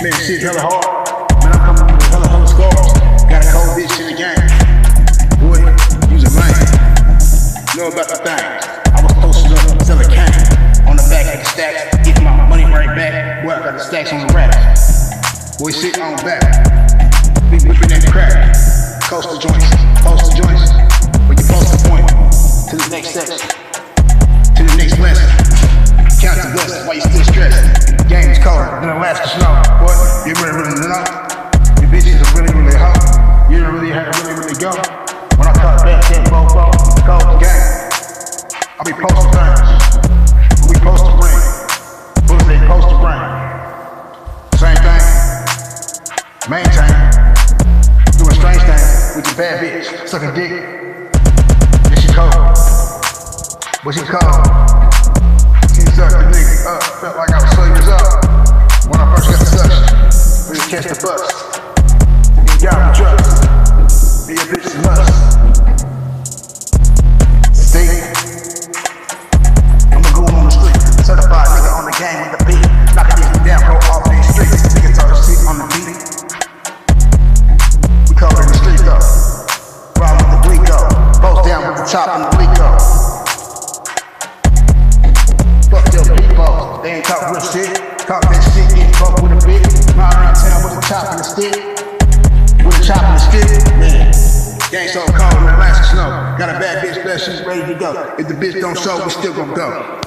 hella hard. Man, I'm coming with hella, hella scars. Got a cold bitch in the game. Boy, use a lane. Know about the things. I was posted up, selling cane. On the back of the stacks, get my money right back. Boy, I got the stacks on the racks. Boy, sit on back. Be whipping that crack. Coastal joints, postal joints. When you post the point to the next section, to the next lesson. Count the blessings while you still stressed. Game is colder than Alaska snow. Maintain. Doing strange things with your bad bitch. Sucking dick. Yeah, she cold. But she cold. She sucked the nigga up. Felt like I was years old. When I first got the suction. We just catch the bus. You got me trust. Be a bitch is must. And the Glico. Fuck your people. They ain't talk real shit. Talk that shit, get fucked with a bitch. Ride around town with a chop and a stick. With a chop and a stick. Man. Gang so cold in Alaska snow. Got a bad bitch, best she's ready to go. If the bitch don't show, we still gon' go.